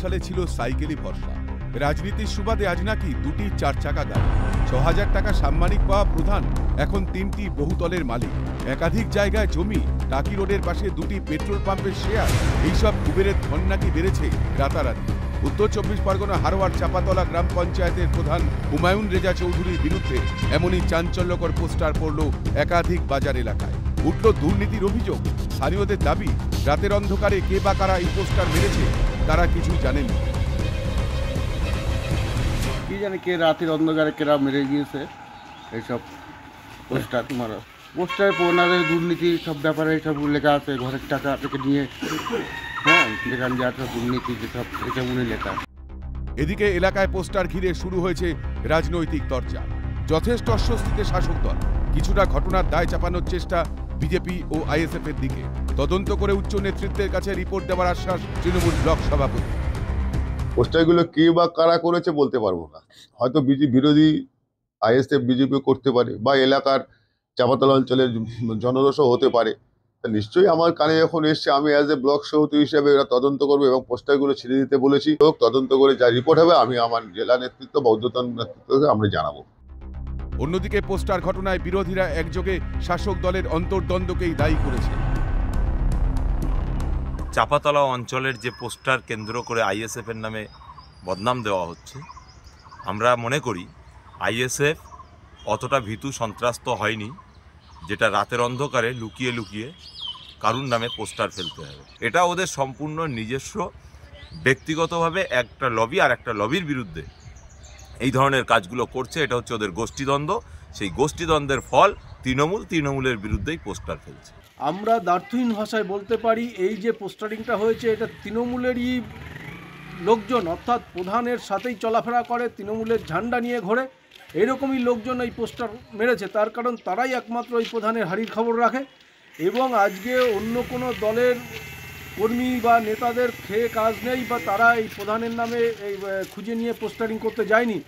সালে ছিল সাইকেলই ভরসা। রাজনীতির সুবাদে আজ নাকি দুটি চার চাকা গাড়ি। ছ হাজার টাকা সাম্মানিক পাওয়া প্রধান এখন তিনটি বহুতলের মালিক। একাধিক জায়গায় জমি, টাকি রোডের পাশে দুটি পেট্রোল পাম্পের শেয়ার, এইসব কুবেরের ধন নাকি বেড়েছে রাতারাতি। উত্তর চব্বিশ পরগনা হারোয়ার চাপাতলা গ্রাম পঞ্চায়েতের প্রধান হুমায়ুন রেজা চৌধুরীর বিরুদ্ধে এমনই চাঞ্চল্যকর পোস্টার পড়ল একাধিক বাজার এলাকায়। উঠল দুর্নীতির অভিযোগ। স্থানীয়দের দাবি, রাতের অন্ধকারে কে বা কারা এই পোস্টার মেরেছে তারা কিছুই জানেন। না। কি জানি কে রাতের অন্ধকারে কেরা মেরে গিয়েছে? এইসব পোস্টার তোমার। পোস্টারে পোনাদের দুর্নীতি সব ব্যাপারে সব লেখা আছে ঘরের টাকা থেকে নিয়ে। হ্যাঁ যেখানে যা সব দুর্নীতি যেসব এসব উনি লেখা। এদিকে এলাকায় পোস্টার ঘিরে শুরু হয়েছে রাজনৈতিক চর্চা যথেষ্ট অস্বস্তিতে শাসক দল। কিছুটা ঘটনার দায় চাপানোর চেষ্টা বিজেপি ও আইএসএফ এর দিকে। তদন্ত করে উচ্চ নেতৃত্বের কাছে রিপোর্ট দেওয়ার আশ্বাস তৃণমূল ব্লক সভাপতি। পোস্টারগুলো কে বা কারা করেছে বলতে পারব না। হয়তো বিজে বিরোধী আইএসএফ বিজেপি করতে পারে বা এলাকার চাপাতলা অঞ্চলের জনরসও হতে পারে। নিশ্চয়ই আমার কানে যখন এসছে আমি অ্যাজ এ ব্লক সভাপতি হিসেবে এরা তদন্ত করব এবং পোস্টারগুলো ছেড়ে দিতে বলেছি। হোক তদন্ত করে যা রিপোর্ট হবে আমি আমার জেলা নেতৃত্ব বা ঊর্ধ্বতন নেতৃত্বকে আমরা জানাব। অন্যদিকে পোস্টার ঘটনায় বিরোধীরা একযোগে শাসক দলের অন্তর্দ্বন্দ্বকেই দায়ী করেছে। চাপাতলা অঞ্চলের যে পোস্টার কেন্দ্র করে আইএসএফ এর নামে বদনাম দেওয়া হচ্ছে, আমরা মনে করি আইএসএফ অতটা ভীতু সন্ত্রাস্ত হয়নি, যেটা রাতের অন্ধকারে লুকিয়ে লুকিয়ে কারুর নামে পোস্টার ফেলতে হবে। এটা ওদের সম্পূর্ণ নিজস্ব, ব্যক্তিগতভাবে একটা লবি আর একটা লবির বিরুদ্ধে এই ধরনের কাজগুলো করছে, এটা হচ্ছে ওদের গোষ্ঠীদ্বন্দ্ব। সেই গোষ্ঠীদ্বন্দ্বের ফল তৃণমূল তৃণমূলের বিরুদ্ধেই পোস্টার ফেলছে। আমরা দ্বার্থহীন ভাষায় বলতে পারি, এই যে পোস্টারিংটা হয়েছে, এটা তৃণমূলেরই লোকজন, অর্থাৎ প্রধানের সাথেই চলাফেরা করে, তৃণমূলের ঝান্ডা নিয়ে ঘোরে, এরকমই লোকজন এই পোস্টার মেরেছে। তার কারণ তারাই একমাত্র এই প্রধানের হারির খবর রাখে এবং আজকে অন্য কোনো দলের কর্মী বা নেতাদের খেয়ে কাজ নেই বা তারা এই প্রধানের নামে এই খুঁজে নিয়ে পোস্টারিং করতে যায়নি।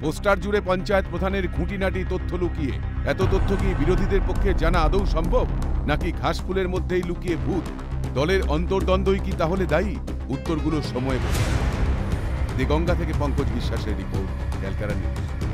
পোস্টার জুড়ে পঞ্চায়েত প্রধানের খুঁটিনাটি তথ্য লুকিয়ে। এত তথ্য কি বিরোধীদের পক্ষে জানা আদৌ সম্ভব? নাকি ঘাসফুলের মধ্যেই লুকিয়ে ভূত? দলের অন্তর্দ্বন্দ্বই কি তাহলে দায়ী? উত্তরগুলো সময় দেগঙ্গা থেকে পঙ্কজ বিশ্বাসের রিপোর্ট ক্যালকারা নিউজ।